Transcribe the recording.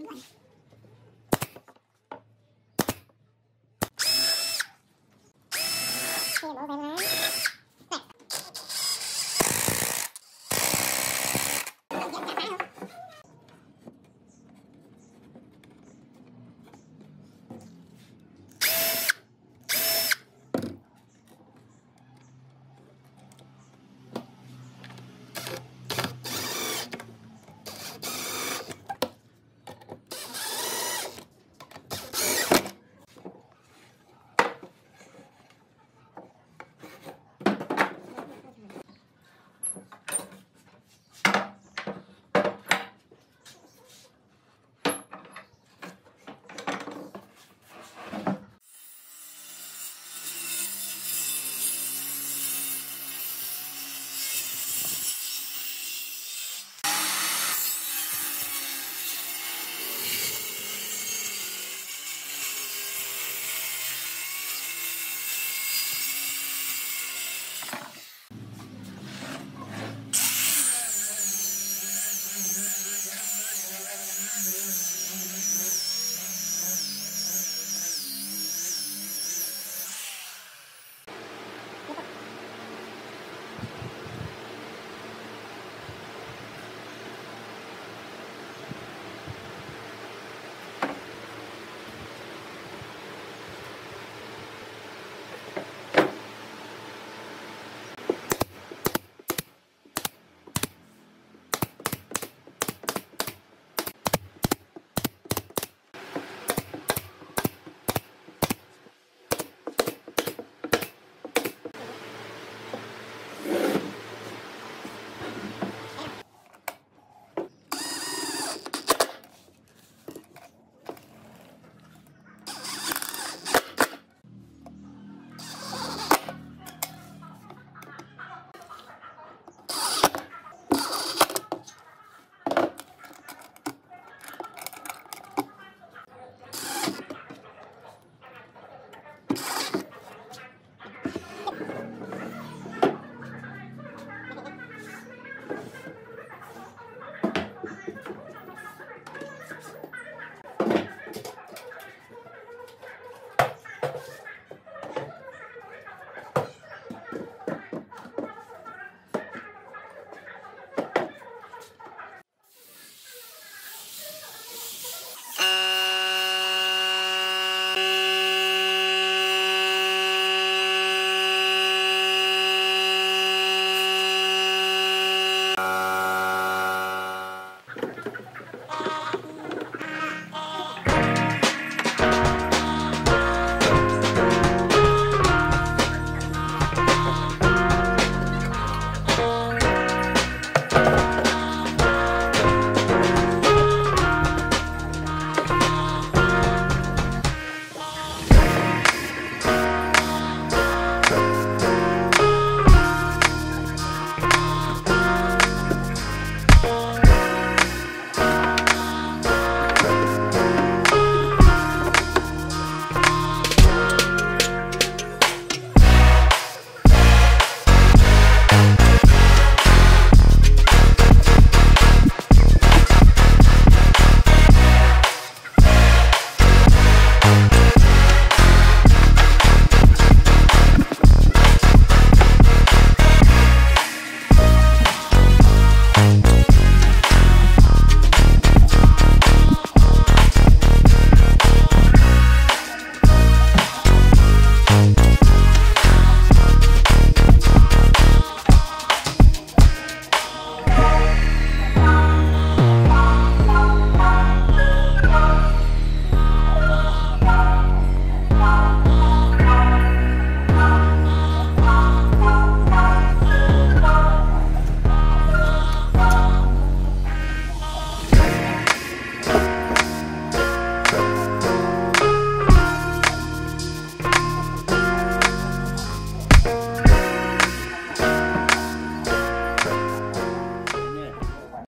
Game over.